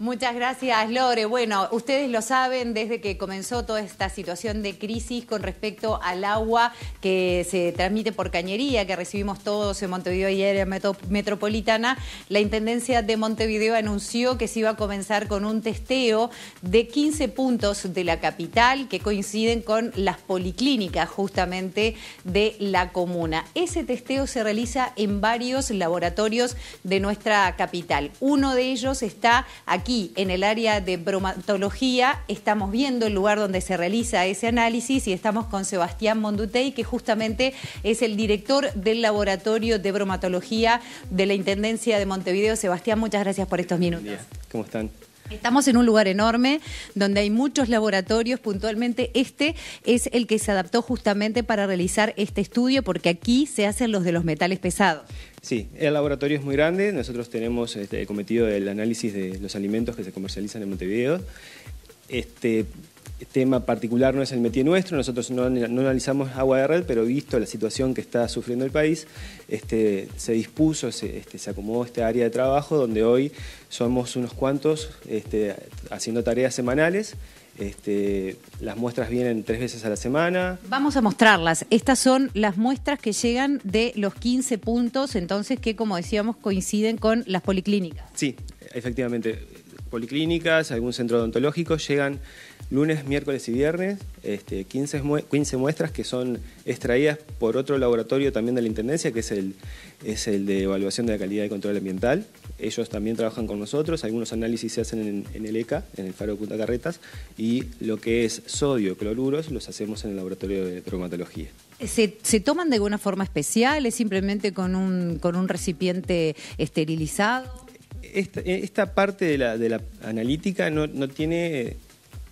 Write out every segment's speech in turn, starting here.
Muchas gracias, Lore. Bueno, ustedes lo saben desde que comenzó toda esta situación de crisis con respecto al agua que se transmite por cañería, que recibimos todos en Montevideo y área metropolitana, la Intendencia de Montevideo anunció que se iba a comenzar con un testeo de 15 puntos de la capital que coinciden con las policlínicas justamente de la comuna. Ese testeo se realiza en varios laboratorios de nuestra capital. Uno de ellos está aquí aquí en el área de bromatología estamos viendo el lugar donde se realiza ese análisis y estamos con Sebastián Mondutey, que justamente es el director del laboratorio de bromatología de la Intendencia de Montevideo. Sebastián, muchas gracias por estos minutos. ¿Cómo están? Estamos en un lugar enorme donde hay muchos laboratorios, puntualmente este es el que se adaptó justamente para realizar este estudio porque aquí se hacen los de los metales pesados. Sí, el laboratorio es muy grande, nosotros tenemos este, cometido el análisis de los alimentos que se comercializan en Montevideo. Este, tema particular no es el métier nuestro, nosotros no, analizamos agua de red, pero visto la situación que está sufriendo el país, este, se dispuso, se, este, se acomodó este área de trabajo donde hoy somos unos cuantos este, haciendo tareas semanales. Este, las muestras vienen tres veces a la semana. Vamos a mostrarlas. Estas son las muestras que llegan de los 15 puntos, entonces que, como decíamos, coinciden con las policlínicas. Sí, efectivamente. Policlínicas, algún centro odontológico, llegan lunes, miércoles y viernes, este, 15, 15, muestras que son extraídas por otro laboratorio también de la Intendencia, que es el, es el de evaluación de la calidad y control ambiental. Ellos también trabajan con nosotros, algunos análisis se hacen en, el ECA, en el Faro de Punta Carretas, y lo que es sodio, cloruros, los hacemos en el laboratorio de cromatología. ¿Se, ¿Se, toman de alguna forma especial? ¿Es simplemente con un, con un recipiente esterilizado? Esta, parte de la, de la analítica no, no tiene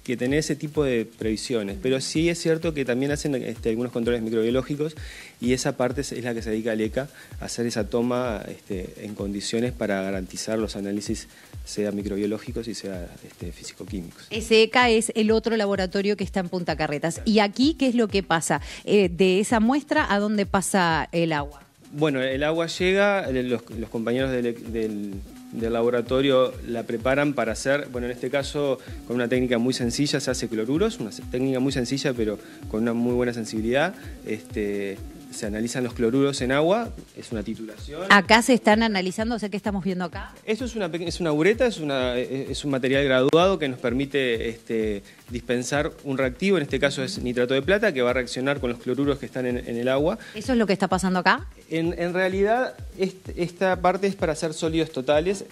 que tener ese tipo de previsiones. Pero sí es cierto que también hacen este, algunos controles microbiológicos y esa parte es, la que se dedica al ECA, a hacer esa toma este, en condiciones para garantizar los análisis, sea microbiológicos y sea este, físico-químicos. Ese ECA es el otro laboratorio que está en Punta Carretas. ¿Y aquí qué es lo que pasa? Eh, de esa muestra, ¿a dónde pasa el agua? Bueno, el agua llega, los, compañeros del del laboratorio la preparan para hacer, bueno, en este caso con una técnica muy sencilla se hace cloruros, una técnica muy sencilla pero con una muy buena sensibilidad. Este, se analizan los cloruros en agua, es una titulación. Acá se están analizando, o sea, ¿qué estamos viendo acá? Esto es una, es una ureta, es, una, es un material graduado que nos permite este, dispensar un reactivo, en este caso es nitrato de plata, que va a reaccionar con los cloruros que están en, el agua. ¿Eso es lo que está pasando acá? En, realidad, esta parte es para hacer sólidos totales.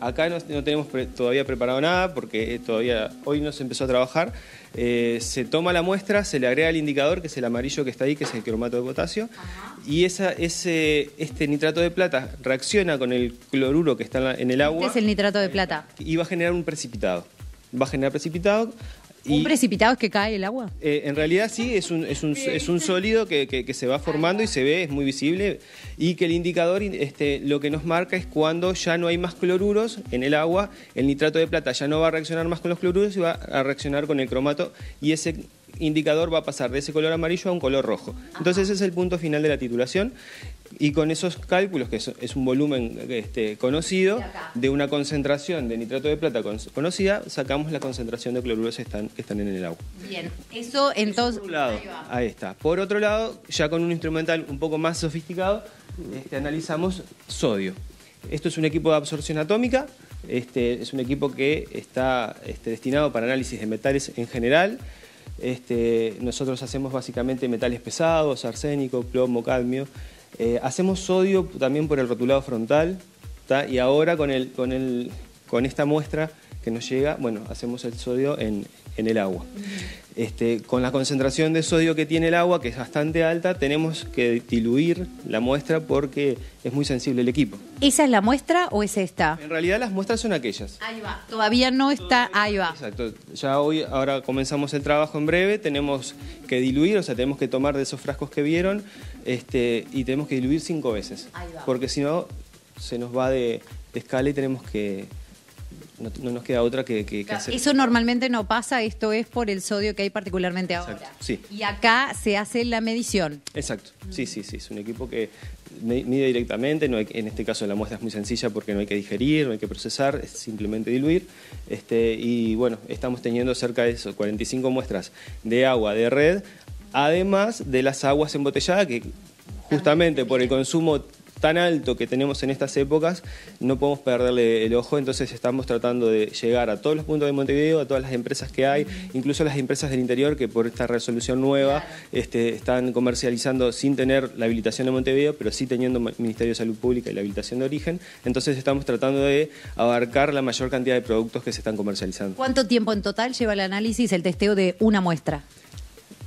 Acá no, tenemos todavía preparado nada porque todavía hoy no se empezó a trabajar. Eh, se toma la muestra, se le agrega el indicador, que es el amarillo que está ahí, que es el cromato de potasio, y esa, ese, este nitrato de plata reacciona con el cloruro que está en el agua. ¿Qué es el nitrato de plata? Y va a generar un precipitado. Va a generar precipitado ¿Un precipitado es que cae el agua? Eh, en realidad sí, es un, es un, es un sólido que, se va formando y se ve, es muy visible, y que el indicador este, lo que nos marca es cuando ya no hay más cloruros en el agua, el nitrato de plata ya no va a reaccionar más con los cloruros y va a reaccionar con el cromato, y ese indicador va a pasar de ese color amarillo a un color rojo. Entonces ese es el punto final de la titulación y con esos cálculos, que es, un volumen este, conocido, de una concentración de nitrato de plata conocida, sacamos la concentración de cloruros que están, están en el agua. Bien, eso entonces... Por un lado, ahí, está. Por otro lado, ya con un instrumental un poco más sofisticado, este, analizamos sodio. Esto es un equipo de absorción atómica, este, es un equipo que está este, destinado para análisis de metales en general, este, nosotros hacemos básicamente metales pesados, arsénico, plomo, cadmio. Eh, hacemos sodio también por el rotulado frontal y ahora con, el, con, el, con esta muestra que nos llega, bueno, hacemos el sodio en, en el agua. Este, con la concentración de sodio que tiene el agua, que es bastante alta, tenemos que diluir la muestra porque es muy sensible el equipo. ¿Esa es la muestra o es esta? En realidad las muestras son aquellas. Ahí va. Todavía no está, ahí va. Exacto. Ya hoy, ahora comenzamos el trabajo en breve, tenemos que diluir, o sea, tenemos que tomar de esos frascos que vieron este, y tenemos que diluir cinco veces. Ahí va. Porque si no, se nos va de escala y tenemos que no, nos queda otra que, hacer. Eso normalmente no pasa, esto es por el sodio que hay particularmente ahora. sí. Y acá se hace la medición. Exacto, sí, sí, sí, es un equipo que mide directamente, no en este caso la muestra es muy sencilla porque no hay que digerir, no hay que procesar, es simplemente diluir. Este, y bueno, estamos teniendo cerca de eso, 45 muestras de agua de red, además de las aguas embotelladas que justamente por el consumo tan alto que tenemos en estas épocas, no podemos perderle el ojo, entonces estamos tratando de llegar a todos los puntos de Montevideo, a todas las empresas que hay, incluso las empresas del interior que por esta resolución nueva este, están comercializando sin tener la habilitación de Montevideo, pero sí teniendo Ministerio de Salud Pública y la habilitación de origen, entonces estamos tratando de abarcar la mayor cantidad de productos que se están comercializando. ¿Cuánto tiempo en total lleva el análisis, el testeo de una muestra?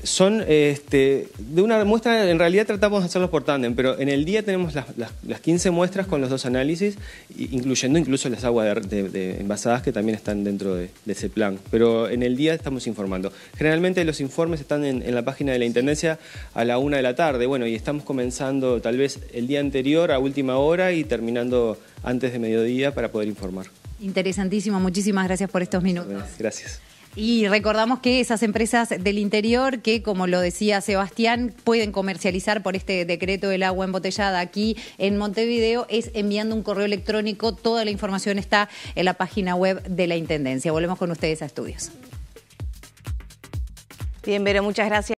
Son este, de una muestra, en realidad tratamos de hacerlos por tándem, pero en el día tenemos las, las, 15 muestras con los dos análisis, incluyendo incluso las aguas de, envasadas que también están dentro de, ese plan. Pero en el día estamos informando. Generalmente los informes están en, en, la página de la Intendencia a la una de la tarde, bueno, y estamos comenzando tal vez el día anterior a última hora y terminando antes de mediodía para poder informar. Interesantísimo, muchísimas gracias por estos minutos. Gracias. Y recordamos que esas empresas del interior que, como lo decía Sebastián, pueden comercializar por este decreto del agua embotellada aquí en Montevideo, es enviando un correo electrónico. Toda la información está en la página web de la Intendencia. Volvemos con ustedes a estudios. Bien, Vero, muchas gracias.